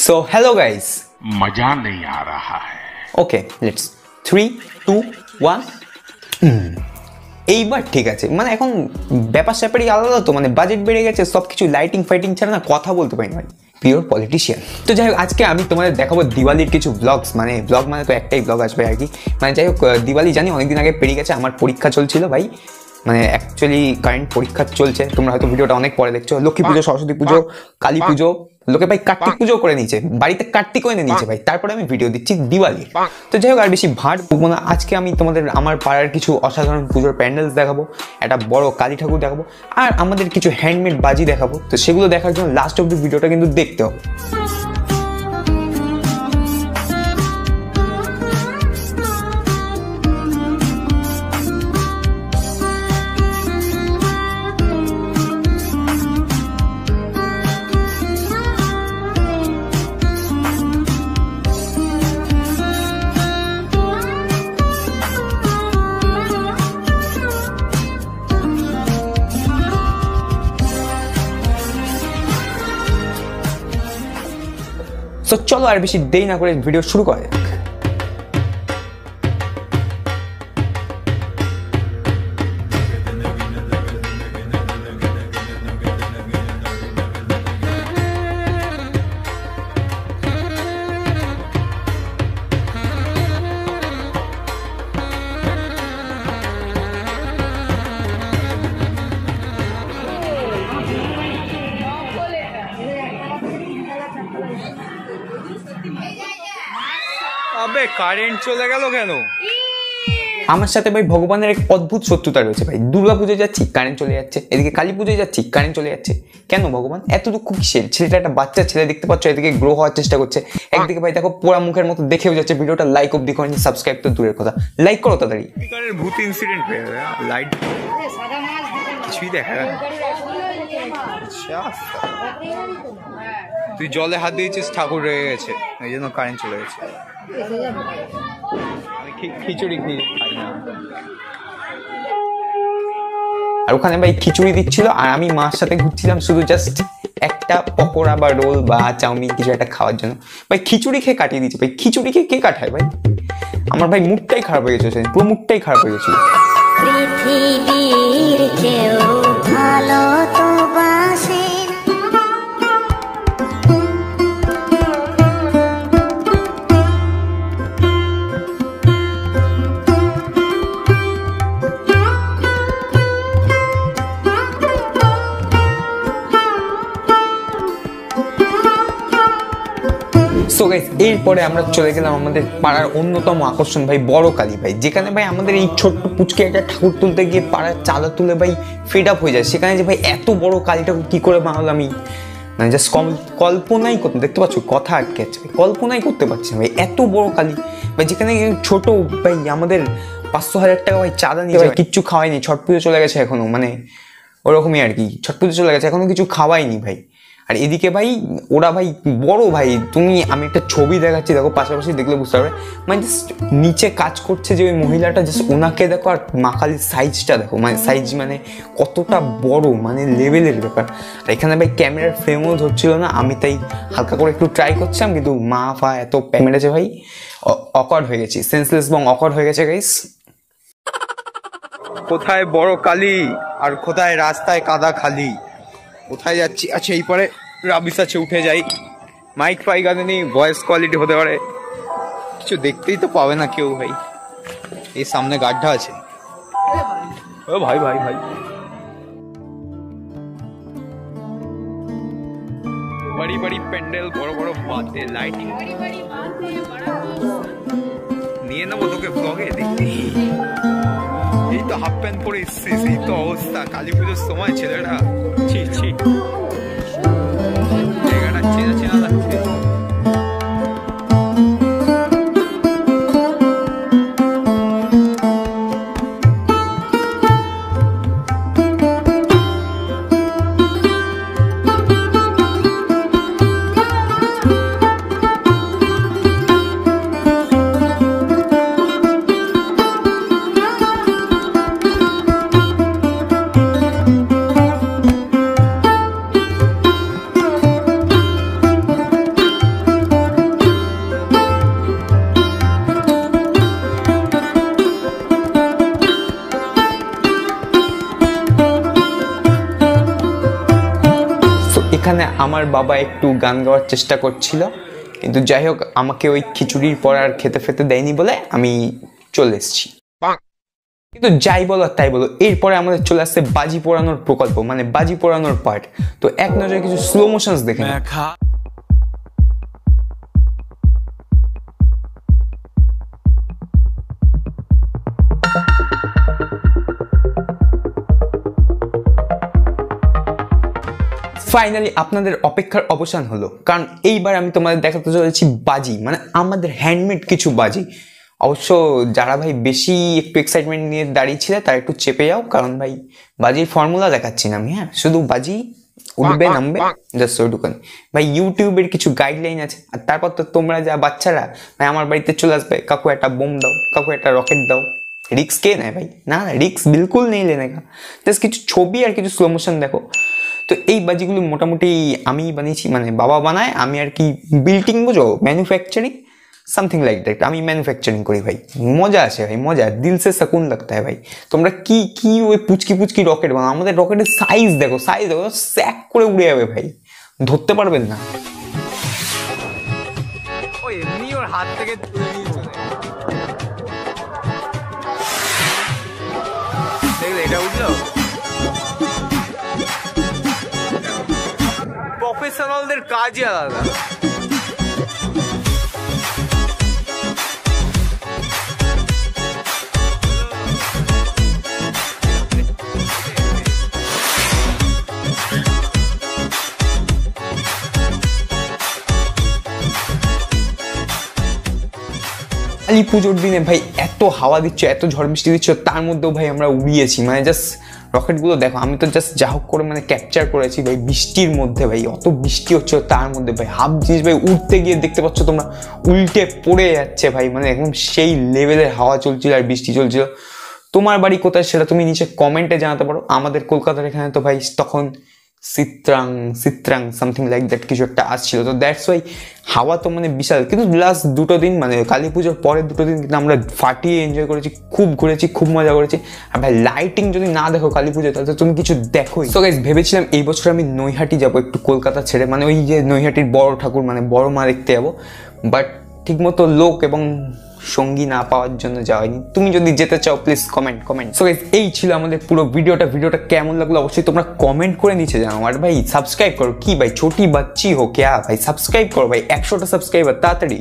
So hello guys मजा नहीं आ रहा है okay let's three two one এইবার ঠিক আছে মানে এখন ব্যাপার স্যাপারই আলাদা তো মানে বাজেট বেড়ে গেছে সব কিছু লাইটিং ফাইটিং ছাড়া না কথা বলতে পারি না ভাই পিওর পলিটিশিয়ান তো যাই হোক আজকে আমি তোমাদের দেখাবো দিওয়ালির কিছু ব্লগস মানে ব্লগ মানে তো একটাই ব্লগ আসবে আর কি মানে যাই হোক আহ, দিওয়ালি জানি অনেকদিন আগে পেরিয়ে গেছে আমার পরীক্ষা চলছিল ভাই মানে অ্যাকচুয়ালি কারেন্ট পরীক্ষা চলছে তোমরা হয়তো ভিডিওটা অনেক পরে দেখছো লক্ষ্মী পুজো সরস্বতী পুজো কালী পুজো লোকে ভাই কার্তিক পুজো করে নিয়েছে বাড়িতে কার্তিকও এনে নিয়েছে ভাই তারপরে আমি ভিডিও দিচ্ছি দিওয়ালি তো যাই হোক আর বেশি ভাট বলব না। আজকে আমি তোমাদের আমার পাড়ার কিছু অসাধারণ পুজোর প্যান্ডেলস দেখাবো একটা বড় কালী ঠাকুর দেখাবো আর আমাদের কিছু হ্যান্ডমেড বাজি দেখাবো। তো সেগুলো দেখার জন্য লাস্ট অব অব্দি ভিডিওটা কিন্তু দেখতে হবে। তো চলো আর বেশি দেরি না করে ভিডিও শুরু করা যাক। কারেন্ট চলে গেল কেন? আমার সাথে ভাই ভগবানের এক অদ্ভুত শত্রুতা রয়েছে ভাই। দুর্গা পুজোয় যাচ্ছি কারেন্ট চলে যাচ্ছে। এদিকে কালী পুজোয় যাচ্ছি কারেন্ট চলে যাচ্ছে। কেন ভগবান? এত দুঃখ কিসের? ছেলেটা একটা বাচ্চা ছেলে দেখতে পাচ্ছ এদিকে গ্রো হওয়ার চেষ্টা করছে। একদিকে ভাই দেখো পোড়া মুখের মতো দেখেও যাচ্ছে ভিডিওটা লাইক অব্দি করেনি সাবস্ক্রাইব তো দূরের কথা। লাইক করো তাড়াতাড়ি। ভূত ইনসিডেন্ট হয়ে লাইট কিছুই দেখা তুই জলে হাত দিয়েছিস ঠাকুর রয়ে গেছে। এই জন্য কারেন্ট চলে গেছে। আমি খি- খিচুড়ি খাই না। আর ওখানে ভাই খিচুড়ি দিচ্ছিল আর আমি মার সাথে ঘুরছিলাম শুধু জাস্ট একটা পকোড়া বা রোল বা চাউমিন কিছু একটা খাওয়ার জন্য। ভাই খিচুড়ি খেয়ে কাটিয়ে দিচ্ছে ভাই খিচুড়ি খেয়ে কে কাটায় ভাই? আমার ভাই মুখটাই খারাপ হয়ে গেছে পুরো মুখটাই খারাপ হয়ে গেছিল। পৃথিবীর সো গাইস এরপরে আমরা চলে গেলাম আমাদের পাড়ার অন্যতম আকর্ষণ ভাই বড় কালী ভাই। যেখানে ভাই আমাদের এই ছোট্ট পুচকে একটা ঠাকুর তুলতে গিয়ে পাড়ার চাঁদা তুলে ভাই ফিড আপ হয়ে যায়। সেখানে যে ভাই এত বড় কালী ঠাকুর কি করে বানালো আমি? মানে জাস্ট কল্পনাই করতে দেখতে পাচ্ছ কথা আটকে যাচ্ছে কল্পনাই করতে পারছি না ভাই এত বড় কালী। ভাই যেখানে ছোট ভাই আমাদের পাঁচশো হাজার টাকা ভাই চাঁদা নিয়ে ভাই কিচ্ছু খাওয়াইনি ছট পুজো চলে গেছে এখনও মানে ওরকমই আর কি। ছট পুজো চলে গেছে এখনও কিছু খাওয়াইনি ভাই। আর এদিকে ভাই, ওরা ভাই বড় ভাই, তুমি, আমি একটা ছবি দেখাচ্ছি, দেখো, পাশাপাশি দেখলে বুঝতে পারবে। মানে জাস্ট নিচে কাজ করছে যে ওই মহিলাটা জাস্ট ওনাকে দেখো আর মাখালির সাইজটা দেখো মানে সাইজ মানে কতটা বড় মানে লেভেলের ব্যাপার। আর এখানে ভাই ক্যামেরার ফ্রেমও ধরছিল না, আমি তাই হালকা করে একটু ট্রাই করছিলাম, কিন্তু মা ফা এত মেরেছে ভাই অকওয়ার্ড হয়ে গেছি সেন্সলেস এবং অকওয়ার্ড হয়ে গেছে গাইস কোথায় বড় কালি, আর কোথায় রাস্তায় কাদা খালি? কোথায় যাচ্ছি? আচ্ছা এই পরে রাবিস আছে, উঠে যাই। মাইক গানে নেই ভয়েস কোয়ালিটি হতে পারে। কিছু দেখতেই তো পাবে না কেউ ভাই। এই সামনে গাড্ডা আছে। ও ভাই ভাই ভাই। বড়ি বড়ি প্যান্ডেল, বড় বড় বাদে লাইটিং নিয়ে নেব তোকে ব্লগে দেখবি। এই তো হাফ প্যান্ট পরে এসছিস, এই তো অবস্থা। কালী পুজোর সময় ছেলেরা। ছি ছি। আমার বাবা একটু গান গাওয়ার চেষ্টা করছিল। কিন্তু যাই হোক আমাকে ওই খিচুড়ির পর আর খেতে ফেতে দেয়নি বলে আমি চলে এসেছি। কিন্তু যাই বলো আর তাই বলো এরপরে আমাদের চলে আসছে বাজি পোড়ানোর প্রকল্প মানে বাজি পোড়ানোর পার্ট তো এক নজরে কিছু স্লো মোশনস দেখে ফাইনালি আপনাদের অপেক্ষার অবসান হলো। কারণ এইবার আমি তোমাদের দেখাতে চলেছি বাজি মানে আমাদের হ্যান্ডমেড কিছু বাজি। অবশ্য যারা ভাই বেশি একটু এক্সাইটমেন্ট নিয়ে দাঁড়িয়েছিলে তারা একটু চেপে যাও কারণ ভাই বাজির ফর্মুলা দেখাচ্ছি না আমি হ্যাঁ? শুধু বাজি উঠবে নামবে জাস্ট ওইটুকুনি। ভাই ইউটিউবের কিছু গাইডলাইন আছে আর তারপর তো তোমরা যা বাচ্চারা ভাই আমার বাড়িতে চলে আসবে কাকু একটা বোম দাও কাকু একটা রকেট দাও। রিক্স কে নেয় ভাই? না না রিক্স বিলকুল নেই লেনে কা জাস্ট কিছু ছবি আর কিছু স্লো মোশন দেখো। তো এই বাজিগুলো মোটামুটি আমি বানিয়েছি মানে বাবা বানায়, আমি আর কি বিল্ডিং বুঝো? ম্যানুফ্যাকচারিং সামথিং লাইক দ্যাট আমি ম্যানুফ্যাকচারিং করি ভাই। মজা আছে ভাই, মজা। দিল সে সাকুন লাগতা হয় ভাই। তোমরা কি কি ওই পুচকি পুচকি রকেট বানাও? আমাদের রকেটের সাইজ দেখো সাইজ দেখো, স্যাক করে উড়ে যাবে ভাই। ধরতে পারবেন না। হাত থেকে প্রফেশনালদের কাজই আলাদা। কালী পুজোর দিনে ভাই এত হাওয়া দিচ্ছে, এত ঝড় বৃষ্টি দিচ্ছে, তার মধ্যেও ভাই আমরা উড়িয়েছি মানে জাস্ট রকেটগুলো দেখো, আমি তো জাস্ট যা হোক করে মানে ক্যাপচার করেছি ভাই, বৃষ্টির মধ্যে ভাই, অত বৃষ্টি হচ্ছে তার মধ্যে ভাই হাফ জিনিস ভাই উঠতে গিয়ে দেখতে পাচ্ছ তোমরা, উল্টে পড়ে যাচ্ছে ভাই মানে একদম সেই লেভেলের হাওয়া চলছিল আর বৃষ্টি চলছিল। তোমার বাড়ি কোথায় সেটা তুমি নিচে কমেন্টে জানাতে পারো। আমাদের কলকাতার এখানে তো ভাই তখন চিত্রাং চিত্রাং সামথিং লাইক দ্যাট কিছু একটা আসছিল। তো দ্যাটস ওয়াই হাওয়া তো মানে বিশাল। কিন্তু লাস্ট দুটো দিন মানে কালী পুজোর পরের দুটো দিন কিন্তু আমরা ফাটিয়ে এনজয় করেছি, খুব ঘুরেছি, খুব মজা করেছি। আর ভাই লাইটিং যদি না দেখো কালী পুজো তাহলে তুমি কিছু দেখোই। তো গাইজ ভেবেছিলাম এই বছর আমি নৈহাটি যাব একটু কলকাতা ছেড়ে। মানে ওই যে নৈহাটির বড় ঠাকুর মানে বড় মা দেখতে যাব। বাট ঠিকমতো লোক এবং সঙ্গী না পাওয়ার জন্য যাওয়ানি তুমি যদি যেতে চাও প্লিজ কমেন্ট কমেন্ট সো এই ছিল আমাদের পুরো ভিডিওটা। ভিডিওটা কেমন লাগল অবশ্যই তোমরা কমেন্ট করে নিচে জানাও। আর ভাই সাবস্ক্রাইব করো। কি ভাই, ছোটি বাচ্চি হো ক্যা? ভাই সাবস্ক্রাইব করো ভাই। একশোটা সাবস্ক্রাইবার তাড়াতাড়ি।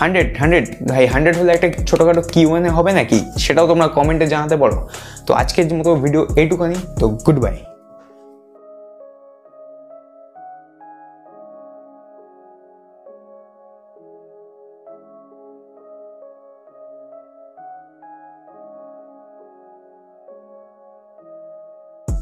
হান্ড্রেড হান্ড্রেড ভাই হান্ড্রেড হলে একটা ছোটোখাটো কি ওয়ানে হবে নাকি? সেটাও তোমরা কমেন্টে জানাতে পারো। তো আজকের মতো ভিডিও এইটুখানি। তো গুড বাই